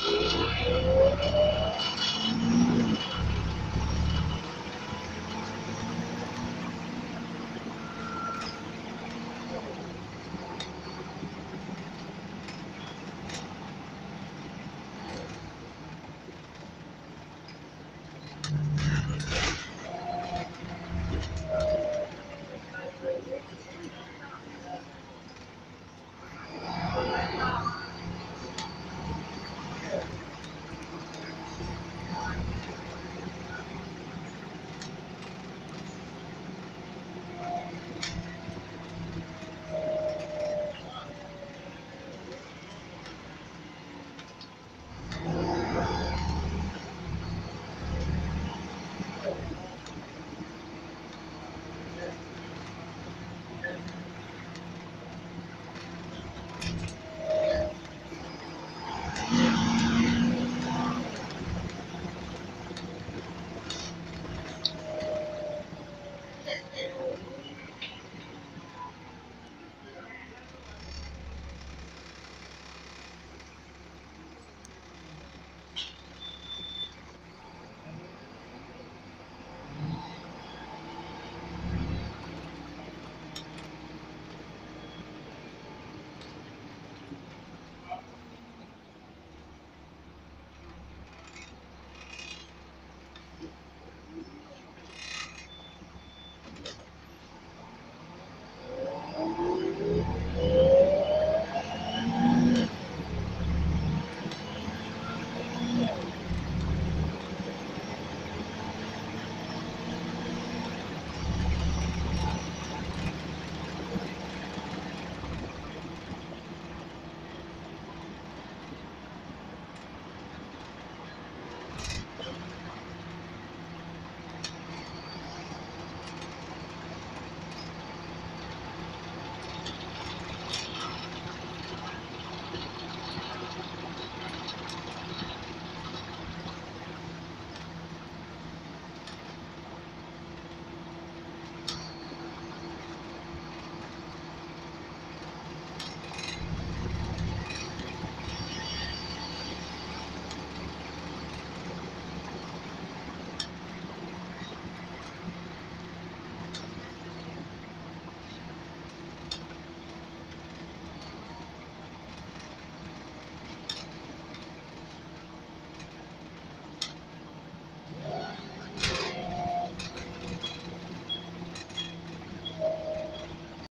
Oh,